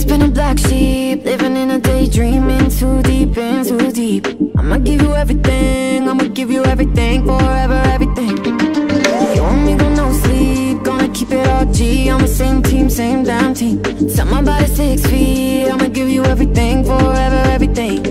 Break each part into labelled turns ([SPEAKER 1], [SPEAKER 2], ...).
[SPEAKER 1] She's been a black sheep, living in a daydream, in too deep, in too deep. I'ma give you everything, I'ma give you everything, forever, everything. You want me, go no sleep, gonna keep it all G. On the same team, same damn team. Set my body six feet, I'ma give you everything, forever, everything.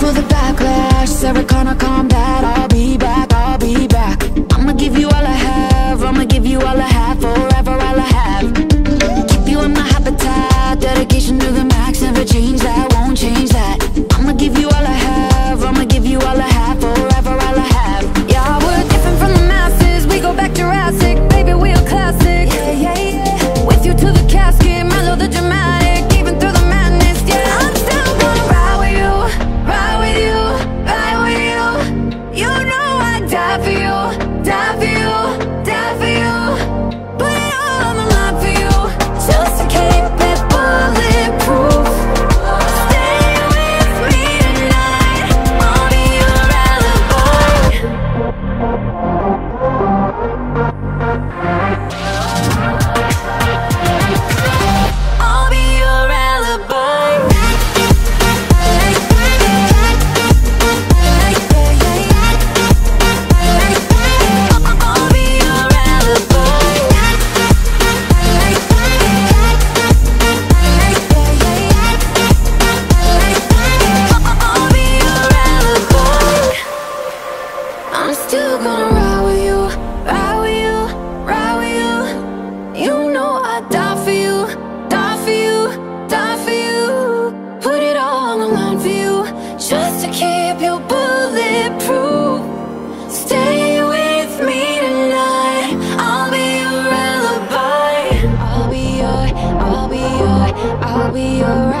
[SPEAKER 1] For the backlash, Sarah Connor combat. I'll be back, I'll be back. I'ma give you all I have, I'ma give you all I have, forever all I have. Keep you in my habitat, dedication to the max, never change that, won't change that. I'ma give you all I have, die for you, die for you, I'll be alright.